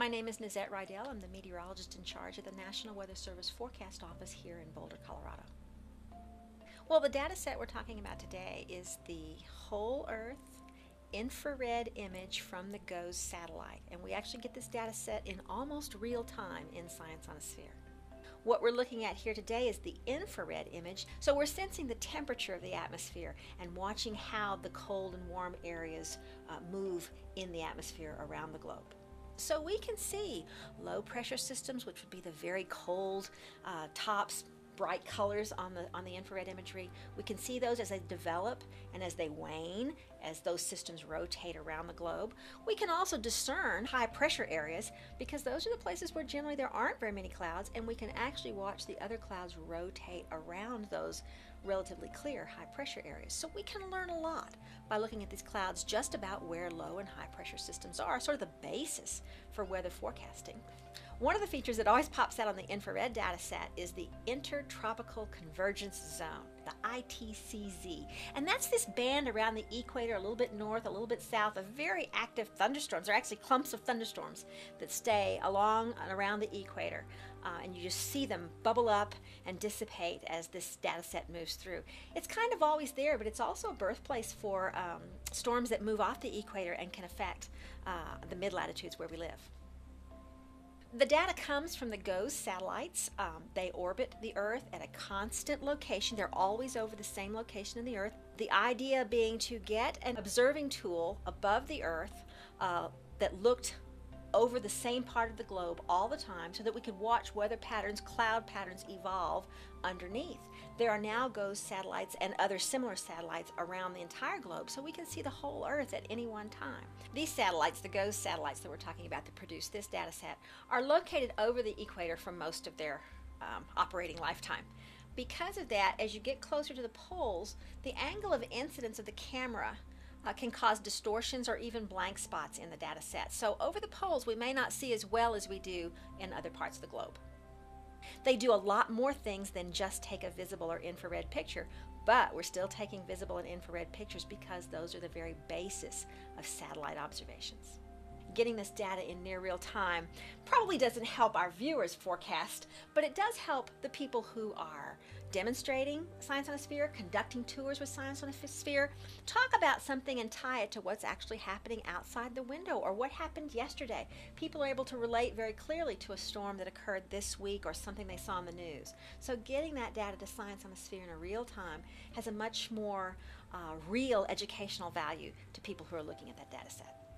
My name is Nezette Rydell. I'm the meteorologist in charge of the National Weather Service Forecast Office here in Boulder, Colorado. Well, the data set we're talking about today is the whole Earth infrared image from the GOES satellite. And we actually get this data set in almost real time in Science on a Sphere. What we're looking at here today is the infrared image. So we're sensing the temperature of the atmosphere and watching how the cold and warm areas uh, move in the atmosphere around the globe. So we can see low pressure systems, which would be the very cold uh, tops bright colors on the on the infrared imagery. We can see those as they develop and as they wane, as those systems rotate around the globe. We can also discern high pressure areas because those are the places where generally there aren't very many clouds and we can actually watch the other clouds rotate around those relatively clear high pressure areas. So we can learn a lot by looking at these clouds just about where low and high pressure systems are, sort of the basis for weather forecasting. One of the features that always pops out on the infrared data set is the Intertropical Convergence Zone, the ITCZ. And that's this band around the equator, a little bit north, a little bit south, of very active thunderstorms. They're actually clumps of thunderstorms that stay along and around the equator. Uh, and you just see them bubble up and dissipate as this data set moves through. It's kind of always there, but it's also a birthplace for um, storms that move off the equator and can affect uh, the mid latitudes where we live. The data comes from the GOES satellites. Um, they orbit the Earth at a constant location. They're always over the same location in the Earth. The idea being to get an observing tool above the Earth uh, that looked over the same part of the globe all the time so that we could watch weather patterns, cloud patterns evolve underneath. There are now GOES satellites and other similar satellites around the entire globe so we can see the whole Earth at any one time. These satellites, the GOES satellites that we're talking about that produce this data set, are located over the equator for most of their um, operating lifetime. Because of that, as you get closer to the poles, the angle of incidence of the camera uh, can cause distortions or even blank spots in the data set. So over the poles, we may not see as well as we do in other parts of the globe. They do a lot more things than just take a visible or infrared picture, but we're still taking visible and infrared pictures because those are the very basis of satellite observations getting this data in near real time probably doesn't help our viewers forecast, but it does help the people who are demonstrating Science on a Sphere, conducting tours with Science on a Sphere, talk about something and tie it to what's actually happening outside the window or what happened yesterday. People are able to relate very clearly to a storm that occurred this week or something they saw in the news. So getting that data to Science on a Sphere in a real time has a much more uh, real educational value to people who are looking at that data set.